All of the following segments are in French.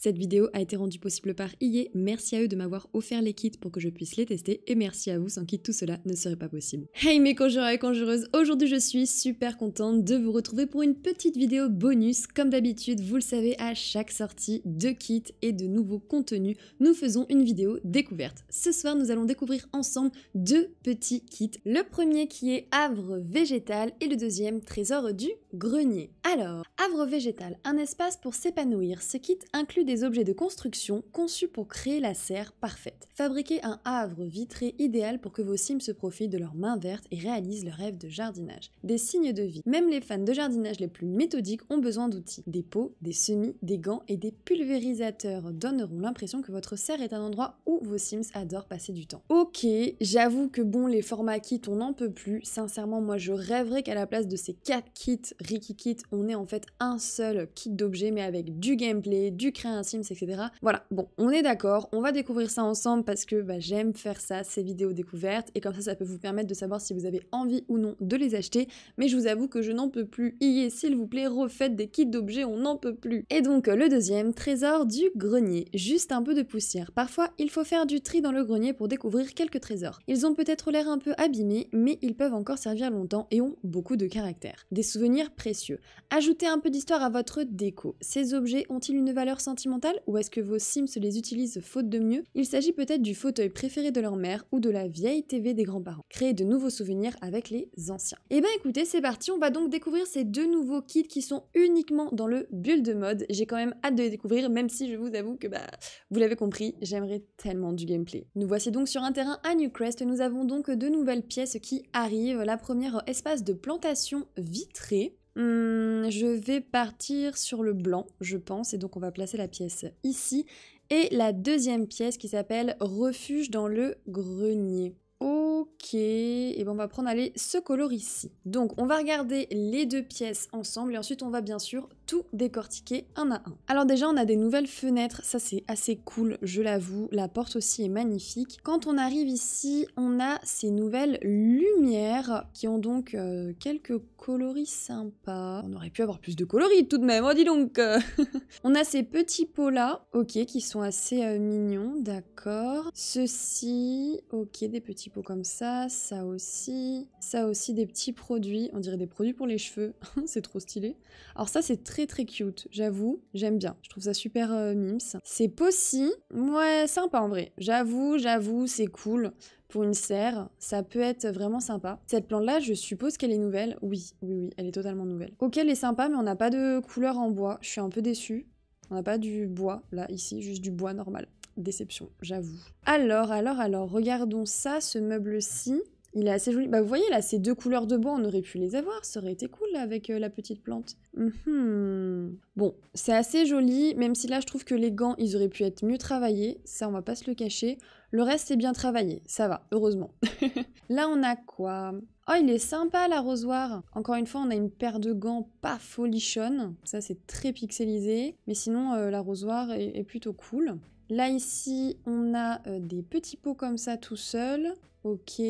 Cette vidéo a été rendue possible par IE, merci à eux de m'avoir offert les kits pour que je puisse les tester et merci à vous sans qui tout cela ne serait pas possible. Hey mes conjureurs et conjureuses, aujourd'hui je suis super contente de vous retrouver pour une petite vidéo bonus. Comme d'habitude, vous le savez, à chaque sortie de kits et de nouveaux contenus, nous faisons une vidéo découverte. Ce soir, nous allons découvrir ensemble deux petits kits. Le premier qui est Havre végétal et le deuxième Trésor du grenier. Alors, Havre végétal, un espace pour s'épanouir. Ce kit inclut des objets de construction conçus pour créer la serre parfaite. Fabriquez un havre vitré idéal pour que vos sims se profitent de leurs mains vertes et réalisent leur rêve de jardinage. Des signes de vie. Même les fans de jardinage les plus méthodiques ont besoin d'outils. Des pots, des semis, des gants et des pulvérisateurs donneront l'impression que votre serre est un endroit où vos sims adorent passer du temps. Ok, j'avoue que bon, les formats kits, on n'en peut plus. Sincèrement, moi je rêverais qu'à la place de ces 4 kits Ricky Kit, on ait en fait un seul kit d'objets mais avec du gameplay, du créer Sims, etc. Voilà, bon, on est d'accord, on va découvrir ça ensemble parce que bah, j'aime faire ça, ces vidéos découvertes, et comme ça, ça peut vous permettre de savoir si vous avez envie ou non de les acheter. Mais je vous avoue que je n'en peux plus. Y s'il vous plaît, refaites des kits d'objets, on n'en peut plus. Et donc, le deuxième, trésor du grenier. Juste un peu de poussière. Parfois, il faut faire du tri dans le grenier pour découvrir quelques trésors. Ils ont peut-être l'air un peu abîmés, mais ils peuvent encore servir longtemps et ont beaucoup de caractère. Des souvenirs précieux. Ajoutez un peu d'histoire à votre déco. Ces objets ont-ils une valeur sentimentale ou est-ce que vos Sims les utilisent faute de mieux? Il s'agit peut-être du fauteuil préféré de leur mère ou de la vieille TV des grands-parents. Créer de nouveaux souvenirs avec les anciens. Eh ben écoutez, c'est parti, on va donc découvrir ces deux nouveaux kits qui sont uniquement dans le build de mode. J'ai quand même hâte de les découvrir, même si je vous avoue que bah, vous l'avez compris, j'aimerais tellement du gameplay. Nous voici donc sur un terrain à Newcrest, nous avons donc deux nouvelles pièces qui arrivent. La première, espace de plantation vitré. Hmm, je vais partir sur le blanc, je pense, et donc on va placer la pièce ici. Et la deuxième pièce qui s'appelle Refuge dans le grenier. Ok, et ben on va prendre aller ce color ici. Donc on va regarder les deux pièces ensemble et ensuite on va bien sûr tout décortiquer un à un. Alors déjà on a des nouvelles fenêtres, ça c'est assez cool, je l'avoue. La porte aussi est magnifique. Quand on arrive ici, on a ces nouvelles lumières qui ont donc euh, quelques coloris sympas. On aurait pu avoir plus de coloris tout de même, oh dis donc On a ces petits pots là, ok, qui sont assez euh, mignons, d'accord. Ceci, ok, des petits comme ça, ça aussi, ça aussi des petits produits, on dirait des produits pour les cheveux, c'est trop stylé. Alors ça c'est très très cute, j'avoue, j'aime bien, je trouve ça super euh, mims. Ces pots-ci, ouais sympa en vrai, j'avoue, j'avoue, c'est cool pour une serre, ça peut être vraiment sympa. Cette plante-là, je suppose qu'elle est nouvelle. Oui, oui, oui, elle est totalement nouvelle. Ok, elle est sympa, mais on n'a pas de couleur en bois. Je suis un peu déçue. On n'a pas du bois, là, ici, juste du bois normal déception, j'avoue. Alors, alors, alors, regardons ça, ce meuble-ci. Il est assez joli. Bah, vous voyez là, ces deux couleurs de bois, on aurait pu les avoir. Ça aurait été cool avec euh, la petite plante. Mhm. Bon, c'est assez joli, même si là, je trouve que les gants, ils auraient pu être mieux travaillés. Ça, on va pas se le cacher. Le reste, c'est bien travaillé. Ça va, heureusement. là, on a quoi? Oh, il est sympa l'arrosoir. Encore une fois, on a une paire de gants pas folichonne. Ça, c'est très pixelisé. Mais sinon, euh, l'arrosoir est plutôt cool. Là ici, on a euh, des petits pots comme ça tout seuls. Ok,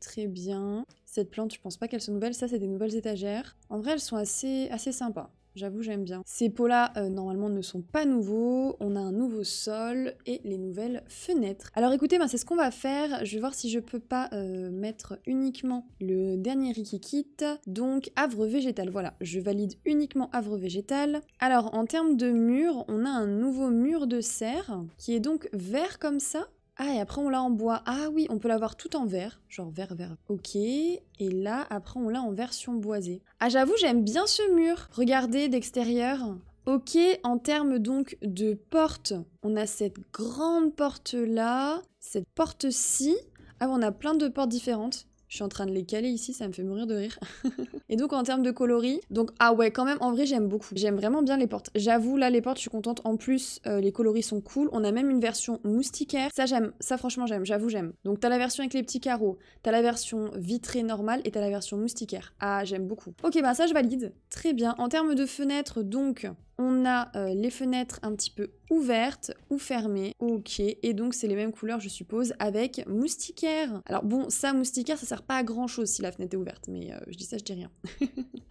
très bien. Cette plante, je pense pas qu'elle soit nouvelle. Ça, c'est des nouvelles étagères. En vrai, elles sont assez, assez sympas. J'avoue, j'aime bien. Ces pots-là, euh, normalement, ne sont pas nouveaux. On a un nouveau sol et les nouvelles fenêtres. Alors écoutez, ben, c'est ce qu'on va faire. Je vais voir si je peux pas euh, mettre uniquement le dernier Ricky Kit. Donc, havre végétal. Voilà, je valide uniquement havre végétal. Alors, en termes de mur, on a un nouveau mur de serre qui est donc vert comme ça. Ah, et après on l'a en bois. Ah oui, on peut l'avoir tout en vert, genre vert, vert. Ok, et là, après on l'a en version boisée. Ah, j'avoue, j'aime bien ce mur. Regardez d'extérieur. Ok, en termes donc de porte, on a cette grande porte-là, cette porte-ci. Ah, on a plein de portes différentes. Je suis en train de les caler ici, ça me fait mourir de rire. et donc en termes de coloris, donc ah ouais quand même en vrai j'aime beaucoup. J'aime vraiment bien les portes. J'avoue là les portes je suis contente. En plus euh, les coloris sont cool. On a même une version moustiquaire. Ça j'aime, ça franchement j'aime, j'avoue j'aime. Donc t'as la version avec les petits carreaux, t'as la version vitrée normale et t'as la version moustiquaire. Ah j'aime beaucoup. Ok bah ça je valide. Très bien. En termes de fenêtres donc On a euh, les fenêtres un petit peu ouvertes ou fermées. Ok, et donc c'est les mêmes couleurs, je suppose, avec moustiquaire. Alors bon, ça, moustiquaire, ça sert pas à grand chose si la fenêtre est ouverte, mais euh, je dis ça, je dis rien.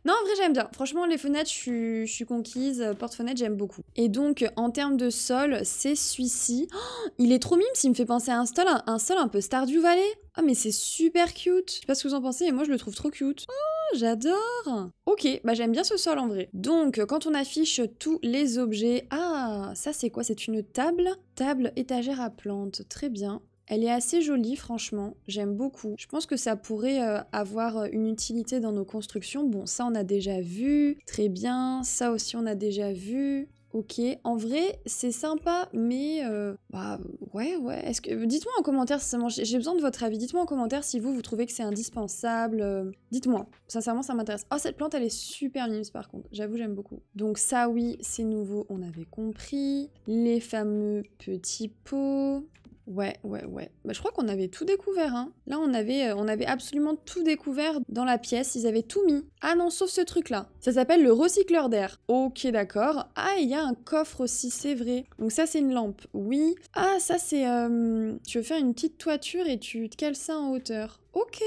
non, en vrai, j'aime bien. Franchement, les fenêtres, je suis, conquise. Porte-fenêtre, j'aime beaucoup. Et donc, en termes de sol, c'est celui-ci. Oh, il est trop mime s'il me fait penser à un sol, un, sol un peu Stardew Valley. Ah, mais c'est super cute. Je sais pas ce que vous en pensez, mais moi, je le trouve trop cute. Oh, j'adore. Ok, bah j'aime bien ce sol en vrai. Donc, quand on affiche tous les objets... Ah, ça c'est quoi? C'est une table? Table étagère à plantes. Très bien. Elle est assez jolie, franchement. J'aime beaucoup. Je pense que ça pourrait euh, avoir une utilité dans nos constructions. Bon, ça, on a déjà vu. Très bien. Ça aussi, on a déjà vu. Ok, en vrai, c'est sympa, mais euh, bah ouais, ouais. Est-ce que dites-moi en commentaire, j'ai besoin de votre avis. Dites-moi en commentaire si vous vous trouvez que c'est indispensable. Euh, dites-moi. Sincèrement, ça m'intéresse. Oh, cette plante, elle est super mimes par contre. J'avoue, j'aime beaucoup. Donc ça, oui, c'est nouveau. On avait compris. Les fameux petits pots. Ouais, ouais, ouais. Bah, je crois qu'on avait tout découvert. Hein. Là, on avait, euh, on avait absolument tout découvert dans la pièce. Ils avaient tout mis. Ah non, sauf ce truc-là. Ça s'appelle le recycleur d'air. Ok, d'accord. Ah, il y a un coffre aussi, c'est vrai. Donc ça, c'est une lampe. Oui. Ah, ça, c'est... Euh, tu veux faire une petite toiture et tu te cales ça en hauteur. Ok.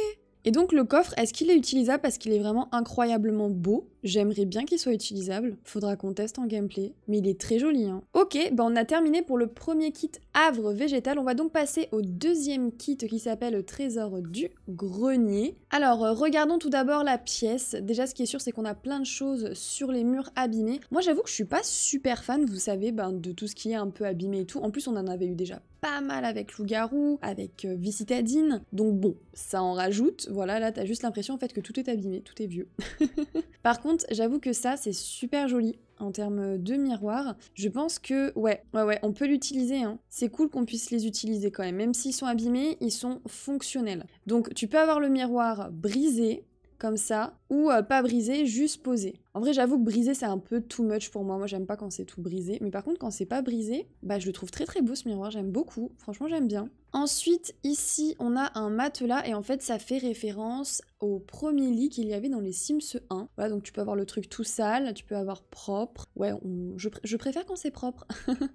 Et donc le coffre, est-ce qu'il est utilisable parce qu'il est vraiment incroyablement beau? J'aimerais bien qu'il soit utilisable. Faudra qu'on teste en gameplay. Mais il est très joli. Hein. Ok, bah on a terminé pour le premier kit havre végétal. On va donc passer au deuxième kit qui s'appelle Trésor du grenier. Alors, euh, regardons tout d'abord la pièce. Déjà, ce qui est sûr, c'est qu'on a plein de choses sur les murs abîmés. Moi, j'avoue que je suis pas super fan, vous savez, ben, de tout ce qui est un peu abîmé et tout. En plus, on en avait eu déjà mal avec Loup-Garou, avec euh, Vicitadine. Donc bon, ça en rajoute. Voilà, là, t'as juste l'impression en fait que tout est abîmé, tout est vieux. Par contre, j'avoue que ça, c'est super joli en termes de miroir. Je pense que, ouais, ouais, ouais, on peut l'utiliser. Hein. C'est cool qu'on puisse les utiliser quand même. Même s'ils sont abîmés, ils sont fonctionnels. Donc, tu peux avoir le miroir brisé, comme ça, ou euh, pas brisé, juste posé. En vrai, j'avoue que brisé, c'est un peu too much pour moi. Moi, j'aime pas quand c'est tout brisé. Mais par contre, quand c'est pas brisé, bah, je le trouve très très beau ce miroir. J'aime beaucoup. Franchement, j'aime bien. Ensuite, ici, on a un matelas et en fait, ça fait référence au premier lit qu'il y avait dans les Sims 1. Voilà, donc tu peux avoir le truc tout sale, tu peux avoir propre. Ouais, je, préfère quand c'est propre.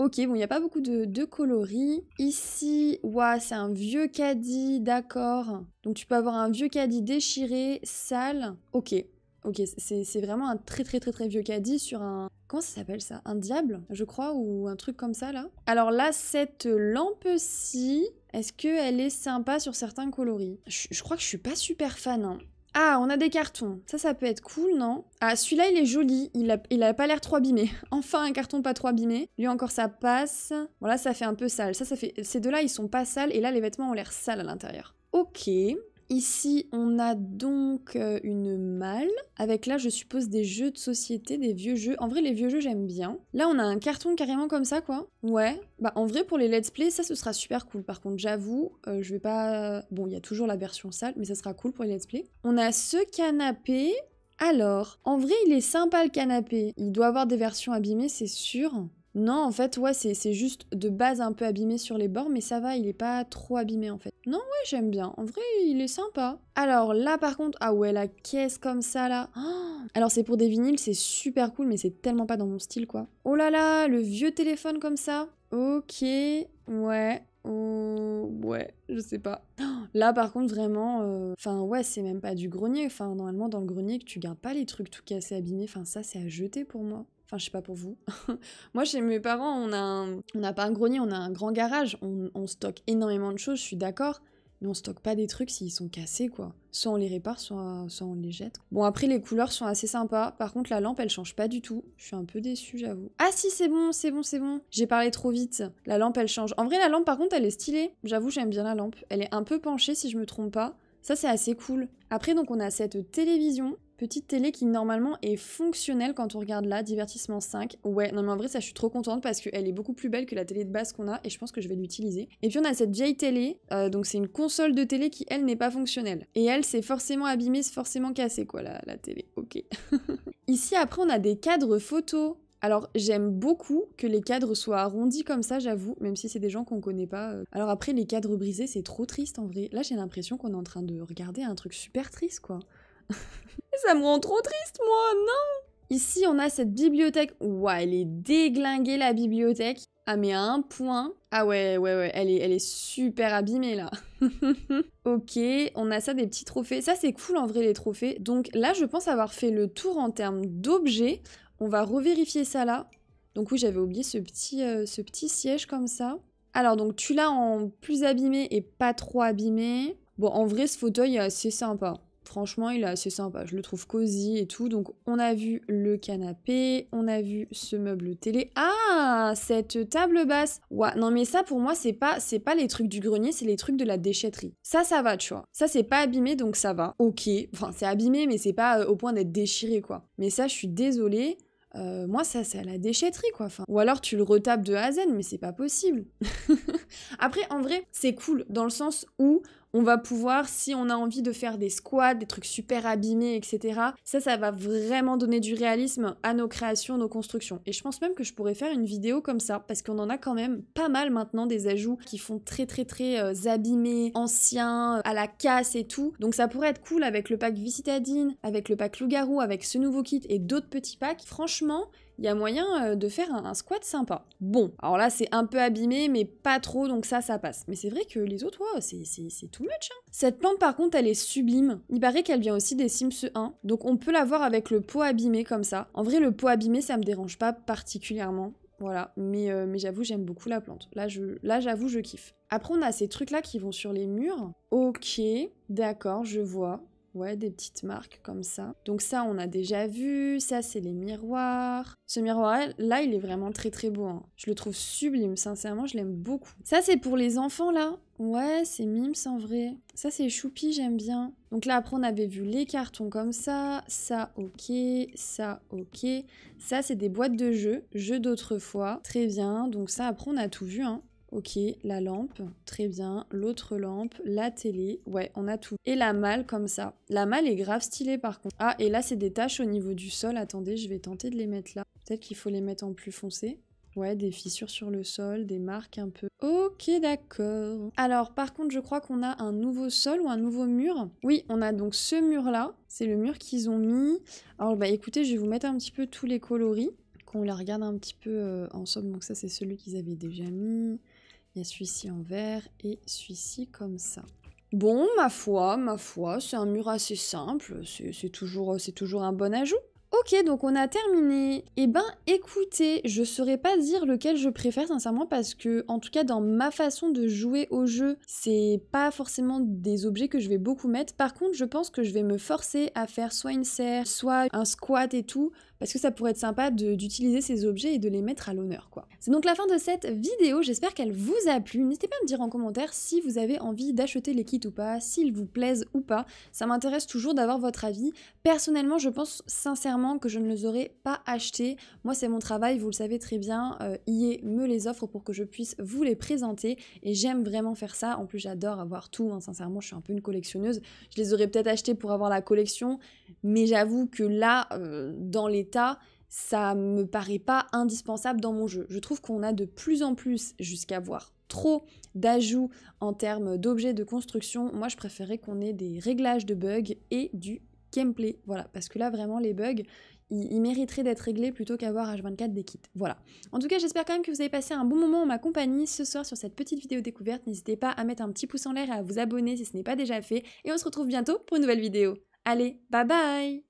Ok, bon, il n'y a pas beaucoup de, coloris. Ici, ouais, c'est un vieux caddie, d'accord. Donc tu peux avoir un vieux caddie déchiré, sale. Ok, ok, c'est vraiment un très très très très vieux caddie sur un... Comment ça s'appelle ça? Un diable, je crois, ou un truc comme ça, là? Alors là, cette lampe-ci, est-ce qu'elle est sympa sur certains coloris? Je, crois que je suis pas super fan, hein. Ah, on a des cartons. Ça, ça peut être cool, non? Ah, celui-là, il est joli. Il a, pas l'air trop abîmé. Enfin, un carton pas trop abîmé. Lui encore, ça passe. Voilà, ça fait un peu sale. Ça, ça fait... Ces deux-là, ils sont pas sales. Et là, les vêtements ont l'air sales à l'intérieur. Ok. Ici, on a donc euh, une malle, avec là, je suppose, des jeux de société, des vieux jeux. En vrai, les vieux jeux, j'aime bien. Là, on a un carton carrément comme ça, quoi. Ouais. Bah, en vrai, pour les let's play, ça, ce sera super cool. Par contre, j'avoue, euh, je vais pas... Bon, il y a toujours la version sale, mais ça sera cool pour les let's play. On a ce canapé. Alors, en vrai, il est sympa, le canapé. Il doit avoir des versions abîmées, c'est sûr. Non, en fait, ouais, c'est juste de base un peu abîmé sur les bords, mais ça va, il est pas trop abîmé en fait. Non, ouais, j'aime bien. En vrai, il est sympa. Alors là, par contre, ah ouais, la caisse comme ça là. Alors c'est pour des vinyles, c'est super cool, mais c'est tellement pas dans mon style quoi. Oh là là, le vieux téléphone comme ça. Ok, ouais. Oh, ouais, je sais pas. Là, par contre, vraiment, euh, enfin, ouais, c'est même pas du grenier. Enfin, normalement, dans le grenier, que tu gardes pas les trucs tout cassés, abîmés. Enfin, ça, c'est à jeter pour moi. Enfin, je sais pas pour vous. Moi, chez mes parents, on a on n'a pas un grenier, on a un grand garage. On, stocke énormément de choses, je suis d'accord. Mais on stocke pas des trucs s'ils sont cassés, quoi. Soit on les répare, soit, soit on les jette. Bon, après, les couleurs sont assez sympas. Par contre, la lampe, elle change pas du tout. Je suis un peu déçue, j'avoue. Ah si, c'est bon, c'est bon, c'est bon. J'ai parlé trop vite. La lampe, elle change. En vrai, la lampe, par contre, elle est stylée. J'avoue, j'aime bien la lampe. Elle est un peu penchée, si je me trompe pas. Ça, c'est assez cool. Après, donc, on a cette télévision Petite télé qui normalement est fonctionnelle quand on regarde là, divertissement 5. Ouais, non mais en vrai ça je suis trop contente parce qu'elle est beaucoup plus belle que la télé de base qu'on a et je pense que je vais l'utiliser. Et puis on a cette vieille télé, euh, donc c'est une console de télé qui elle n'est pas fonctionnelle. Et elle c'est forcément abîmée, c'est forcément cassé quoi la, la télé, ok. Ici après on a des cadres photos. Alors j'aime beaucoup que les cadres soient arrondis comme ça, j'avoue, même si c'est des gens qu'on connaît pas. Euh. Alors après les cadres brisés, c'est trop triste en vrai. Là j'ai l'impression qu'on est en train de regarder un truc super triste quoi. Ça me rend trop triste, moi, non Ici, on a cette bibliothèque. Ouais, elle est déglinguée la bibliothèque. Ah mais à un point. Ah ouais, ouais, ouais, elle est, elle est super abîmée là. ok, on a ça des petits trophées. Ça c'est cool en vrai les trophées. Donc là je pense avoir fait le tour en termes d'objets. On va revérifier ça là. Donc oui j'avais oublié ce petit, euh, ce petit siège comme ça. Alors donc tu l'as en plus abîmé et pas trop abîmé. Bon en vrai ce fauteuil est assez sympa. Franchement, il est assez sympa. Je le trouve cosy et tout. Donc, on a vu le canapé, on a vu ce meuble télé. Ah, cette table basse. Ouais, non mais ça pour moi, c'est pas c'est pas les trucs du grenier, c'est les trucs de la déchetterie. Ça ça va, tu vois. Ça c'est pas abîmé donc ça va. OK. Enfin, c'est abîmé mais c'est pas euh, au point d'être déchiré quoi. Mais ça, je suis désolée. Euh, moi, ça, c'est à la déchetterie, quoi. Ou alors tu le retapes de A à Z, mais c'est pas possible. Après, en vrai, c'est cool dans le sens où on va pouvoir, si on a envie de faire des squats, des trucs super abîmés, etc., ça, ça va vraiment donner du réalisme à nos créations, nos constructions. Et je pense même que je pourrais faire une vidéo comme ça, parce qu'on en a quand même pas mal maintenant des ajouts qui font très très très euh, abîmés, anciens, à la casse et tout. Donc ça pourrait être cool avec le pack Visitadine, avec le pack Loup-Garou, avec ce nouveau kit et d'autres petits packs. Franchement, il y a moyen euh, de faire un, squat sympa. Bon, alors là c'est un peu abîmé, mais pas trop, donc ça, ça passe. Mais c'est vrai que les autres, ouais, c'est too much. Hein. Cette plante par contre, elle est sublime. Il paraît qu'elle vient aussi des Sims 1, donc on peut la voir avec le pot abîmé comme ça. En vrai, le pot abîmé, ça me dérange pas particulièrement. Voilà, mais, euh, mais j'avoue, j'aime beaucoup la plante. Là, je, là, j'avoue, je kiffe. Après, on a ces trucs-là qui vont sur les murs. Ok, d'accord, je vois. Ouais, des petites marques comme ça. Donc ça, on a déjà vu. Ça, c'est les miroirs. Ce miroir-là, il est vraiment très très beau. Hein. Je le trouve sublime, sincèrement, je l'aime beaucoup. Ça, c'est pour les enfants, là. Ouais, c'est Mims en vrai. Ça, c'est Choupi, j'aime bien. Donc là, après, on avait vu les cartons comme ça. Ça, ok. Ça, ok. Ça, c'est des boîtes de jeux. Jeux d'autrefois. Très bien. Donc ça, après, on a tout vu. Hein. Ok, la lampe, très bien. L'autre lampe, la télé, ouais, on a tout. Et la malle comme ça. La malle est grave stylée par contre. Ah, et là c'est des taches au niveau du sol. Attendez, je vais tenter de les mettre là. Peut-être qu'il faut les mettre en plus foncé. Ouais, des fissures sur le sol, des marques un peu. Ok, d'accord. Alors, par contre, je crois qu'on a un nouveau sol ou un nouveau mur. Oui, on a donc ce mur-là. C'est le mur qu'ils ont mis. Alors, bah écoutez, je vais vous mettre un petit peu tous les coloris. Qu'on la regarde un petit peu euh, en somme. Donc ça, c'est celui qu'ils avaient déjà mis. Il y a celui-ci en vert et celui-ci comme ça. Bon, ma foi, ma foi, c'est un mur assez simple, c'est toujours, toujours un bon ajout. Ok, donc on a terminé. Eh ben, écoutez, je saurais pas dire lequel je préfère sincèrement parce que, en tout cas, dans ma façon de jouer au jeu, c'est pas forcément des objets que je vais beaucoup mettre. Par contre, je pense que je vais me forcer à faire soit une serre, soit un squat et tout, parce que ça pourrait être sympa d'utiliser ces objets et de les mettre à l'honneur quoi. C'est donc la fin de cette vidéo, j'espère qu'elle vous a plu. N'hésitez pas à me dire en commentaire si vous avez envie d'acheter les kits ou pas, s'ils vous plaisent ou pas. Ça m'intéresse toujours d'avoir votre avis. Personnellement, je pense sincèrement que je ne les aurais pas achetés. Moi, c'est mon travail, vous le savez très bien. Euh, IE me les offre pour que je puisse vous les présenter et j'aime vraiment faire ça. En plus, j'adore avoir tout. Hein. Sincèrement, je suis un peu une collectionneuse. Je les aurais peut-être achetés pour avoir la collection, mais j'avoue que là, euh, dans les ça me paraît pas indispensable dans mon jeu. Je trouve qu'on a de plus en plus, jusqu'à voir trop d'ajouts en termes d'objets de construction. Moi, je préférais qu'on ait des réglages de bugs et du gameplay. Voilà, parce que là, vraiment, les bugs, ils, mériteraient d'être réglés plutôt qu'avoir H24 des kits. Voilà. En tout cas, j'espère quand même que vous avez passé un bon moment en ma compagnie ce soir sur cette petite vidéo découverte. N'hésitez pas à mettre un petit pouce en l'air et à vous abonner si ce n'est pas déjà fait. Et on se retrouve bientôt pour une nouvelle vidéo. Allez, bye bye